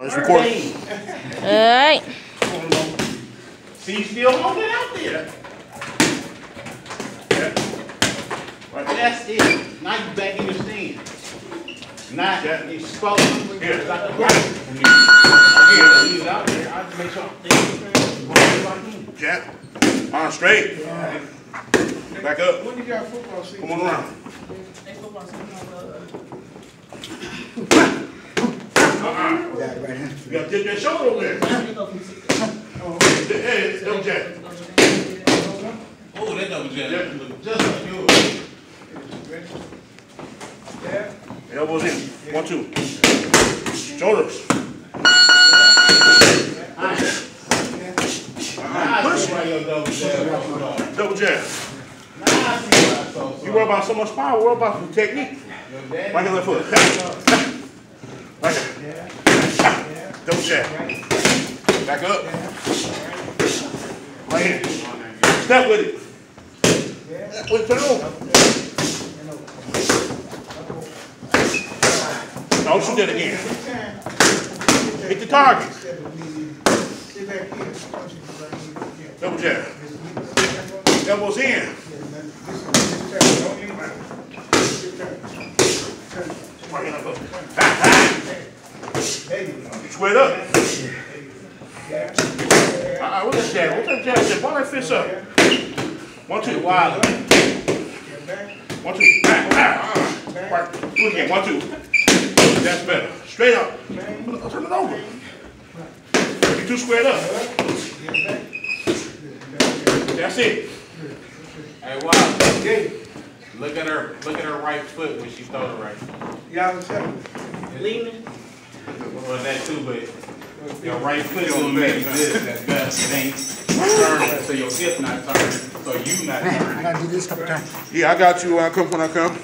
Let's record. Alright. See, you still holding out there. Right, that's it. Now you back in the stand. Now you supposed to. Here. Like the right. Again, leave it out there. I just make sure I'm Jack, arm straight. Back up. When you got football season? Come on around. You gotta take that shoulder over there. Hey, double jab. Oh, that double jab. Yeah. just like yours. Yeah. Elbows in. One, two. Shoulders. Push. Double jab? Double jab. Nah, I see what I saw. You worry about so much power, worry about the technique. Right here, left foot. Right here. Double jab. Back up. Right here. Step with it. Turn it over. Don't shoot that again. Hit the target. It. Double jab. Elbows in. back. This turn. Turn. Right here, left foot. Ha, ha. There you go. Squared up. Ah. Yeah. Uh-uh, what's that jab? What's that jab? Jab. Ball that fist up. One, two. Wild. One, two. Back, back. Right. Do it again. One, two. That's better. Straight up. Turn it over. You two squared up. Get back. That's it. Hey, wow. Okay. Look at her, look at her right foot when she throw the right. Y'all tell me. Leaning. Well, that too, but your right foot gonna make this, that's best. It ain't turned, so your hip not turning, so you not turning. I gotta do this a couple times. Yeah, I got you when I come when I come.